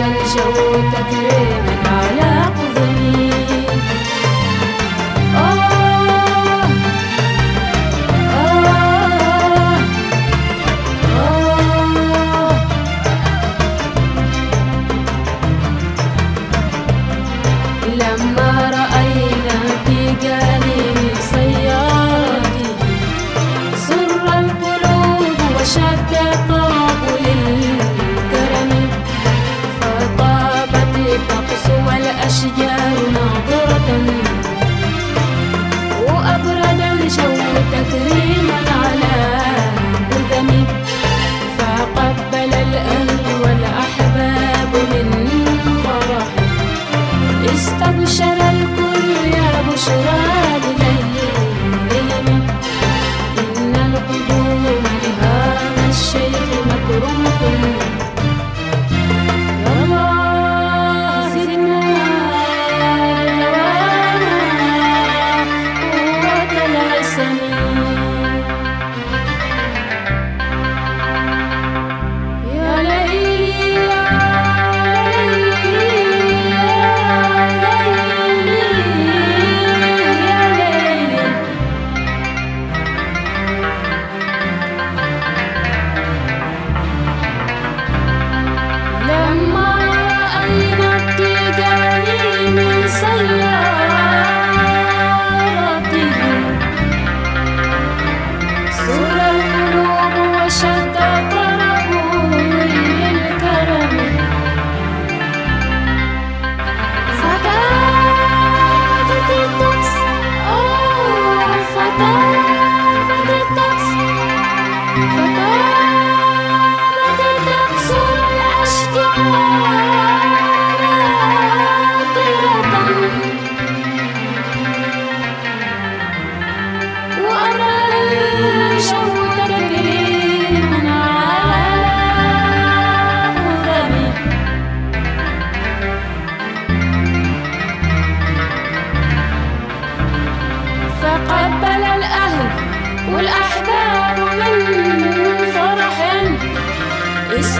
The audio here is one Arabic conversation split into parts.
الجو تكريما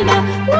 我